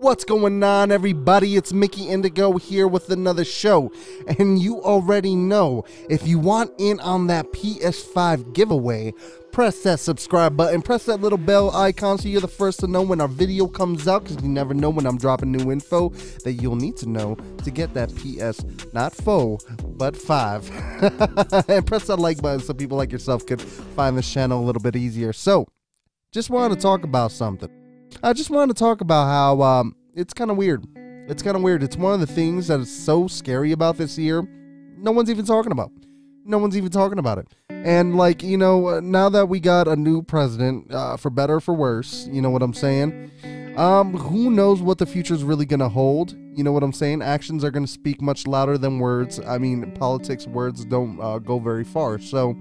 What's going on, everybody? It's Mickey Indigo here with another show. And you already know if you want in on that PS5 giveaway, press that subscribe button, press that little bell icon so you're the first to know when our video comes out because you never know when I'm dropping new info that you'll need to know to get that PS, not 4, but 5. and press that like button so people like yourself could find this channel a little bit easier. So, just wanted to talk about something. I just wanted to talk about how um, it's kind of weird. It's kind of weird. It's one of the things that is so scary about this year. No one's even talking about. No one's even talking about it. And like you know, uh, now that we got a new president, uh, for better or for worse, you know what I'm saying. Um, who knows what the future is really gonna hold? You know what I'm saying? Actions are gonna speak much louder than words. I mean, politics words don't uh, go very far. So.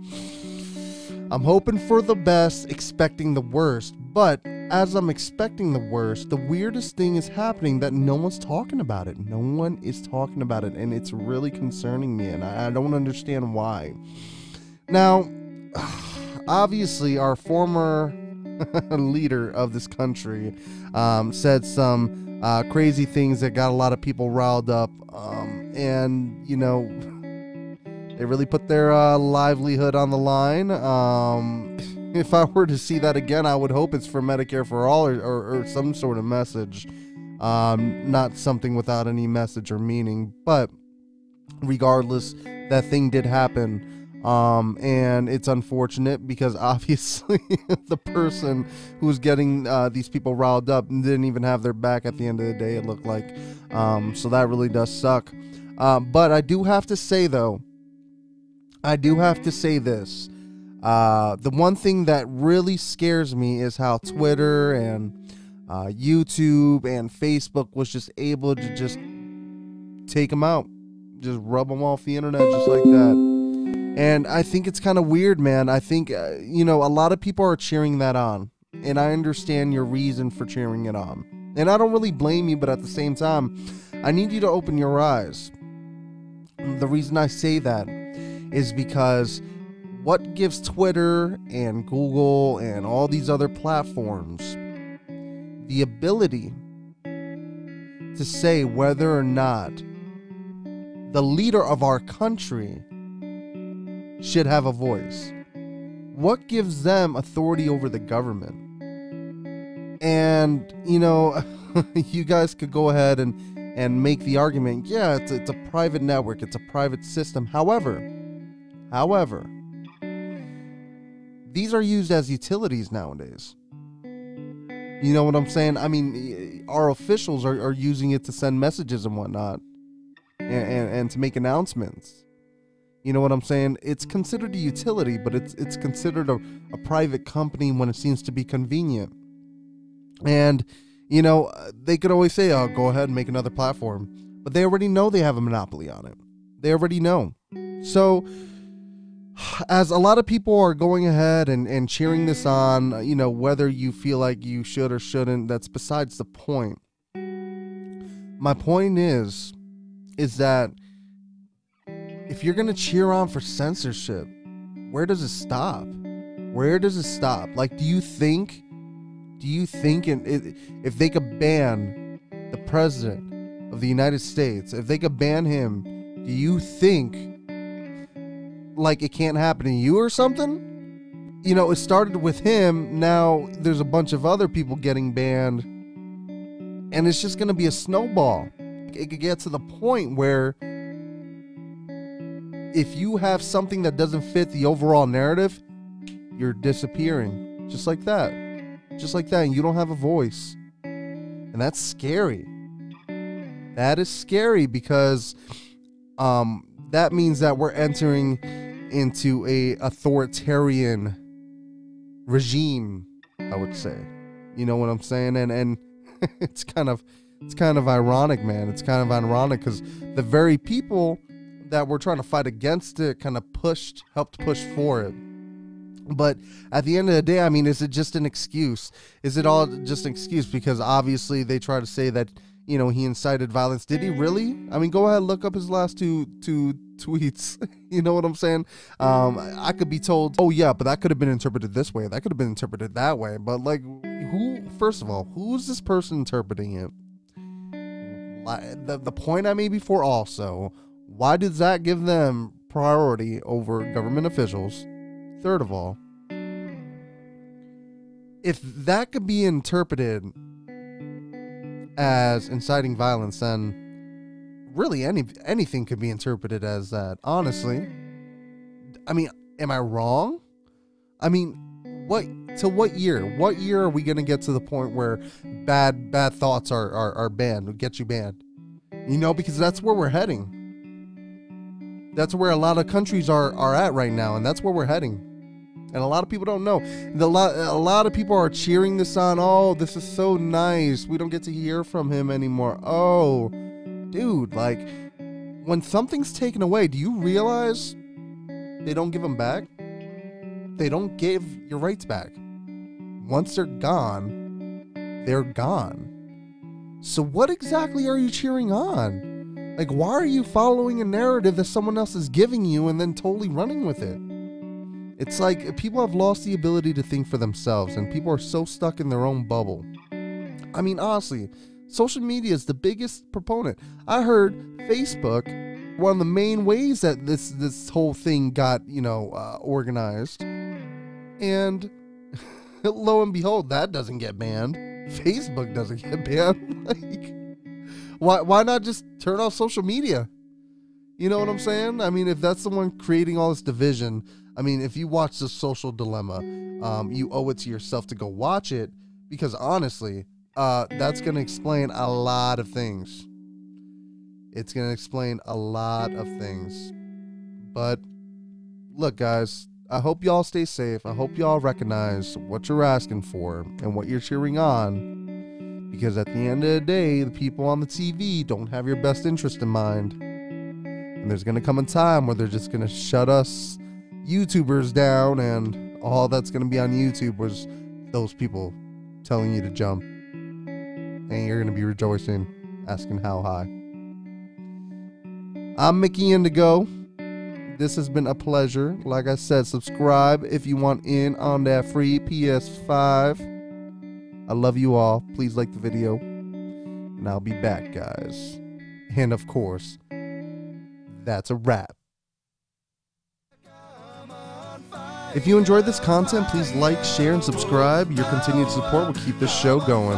I'm hoping for the best, expecting the worst. But as I'm expecting the worst, the weirdest thing is happening that no one's talking about it. No one is talking about it, and it's really concerning me, and I, I don't understand why. Now, obviously, our former leader of this country um, said some uh, crazy things that got a lot of people riled up, um, and you know they really put their uh, livelihood on the line. Um, if I were to see that again, I would hope it's for Medicare for all or, or, or some sort of message, um, not something without any message or meaning. But regardless, that thing did happen. Um, and it's unfortunate because obviously the person who was getting uh, these people riled up didn't even have their back at the end of the day, it looked like. Um, so that really does suck. Uh, but I do have to say, though, I do have to say this. Uh, the one thing that really scares me is how Twitter and uh, YouTube and Facebook was just able to just take them out, just rub them off the internet just like that. And I think it's kind of weird, man. I think, uh, you know, a lot of people are cheering that on. And I understand your reason for cheering it on. And I don't really blame you, but at the same time, I need you to open your eyes. The reason I say that is because what gives Twitter and Google and all these other platforms the ability to say whether or not the leader of our country should have a voice? What gives them authority over the government? And, you know, you guys could go ahead and, and make the argument yeah, it's, it's a private network, it's a private system. However, However, these are used as utilities nowadays. You know what I'm saying? I mean, our officials are, are using it to send messages and whatnot and, and, and to make announcements. You know what I'm saying? It's considered a utility, but it's it's considered a, a private company when it seems to be convenient. And, you know, uh, they could always say, oh, go ahead and make another platform. But they already know they have a monopoly on it. They already know. So, as a lot of people are going ahead and, and cheering this mm. on, you know, whether you feel like you should or shouldn't, that's besides the point. My point is, is that if you're gonna cheer on for censorship, where does it stop? Where does it stop? Like, do you think, do you think, in, if they could ban the president of the United States, if they could ban him, do you think like it can't happen to you or something. You know, it started with him. Now there's a bunch of other people getting banned. And it's just going to be a snowball. It could get to the point where if you have something that doesn't fit the overall narrative, you're disappearing. Just like that. Just like that. And you don't have a voice. And that's scary. That is scary because um, that means that we're entering into a authoritarian regime i would say. You know what i'm saying? And and it's kind of it's kind of ironic man. It's kind of ironic because the very people that were trying to fight against it kind of pushed helped push for it. But at the end of the day i mean is it just an excuse? Is it all just an excuse? Because obviously they try to say that you know he incited violence. Did he really? I mean go ahead look up his last two two tweets. You know what i'm saying? Um i could be told oh yeah but that could have been interpreted this way. That could have been interpreted that way. But like who first of all who's this person interpreting it? The, the point I made before also, why does that give them priority over government officials? Third of all, if that could be interpreted as inciting violence, then really any anything could be interpreted as that. Honestly, I mean, am I wrong? I mean, what to what year? What year are we gonna get to the point where bad bad thoughts are are, are banned, get you banned? You know, because that's where we're heading. That's where a lot of countries are are at right now, and that's where we're heading. And a lot of people don't know. The lot a lot of people are cheering this on. Oh, this is so nice. We don't get to hear from him anymore. Oh, dude, like when something's taken away, do you realize they don't give them back? They don't give your rights back. Once they're gone, they're gone. So what exactly are you cheering on? Like why are you following a narrative that someone else is giving you and then totally running with it? It's like people have lost the ability to think for themselves, and people are so stuck in their own bubble. I mean, honestly, social media is the biggest proponent. I heard Facebook, one of the main ways that this this whole thing got you know uh, organized, and lo and behold, that doesn't get banned. Facebook doesn't get banned. like, why why not just turn off social media? You know what I'm saying? I mean, if that's the one creating all this division, I mean, if you watch The Social Dilemma, um, you owe it to yourself to go watch it because honestly, uh, that's going to explain a lot of things. It's going to explain a lot of things. But look, guys, I hope y'all stay safe. I hope y'all recognize what you're asking for and what you're cheering on. Because at the end of the day, the people on the TV don't have your best interest in mind. And there's going to come a time where they're just going to shut us YouTubers down, and all that's going to be on YouTube was those people telling you to jump. And you're going to be rejoicing, asking how high. I'm Mickey Indigo. This has been a pleasure. Like I said, subscribe if you want in on that free PS5. I love you all. Please like the video. And I'll be back, guys. And of course, that's a wrap. If you enjoyed this content, please like, share, and subscribe. Your continued support will keep this show going.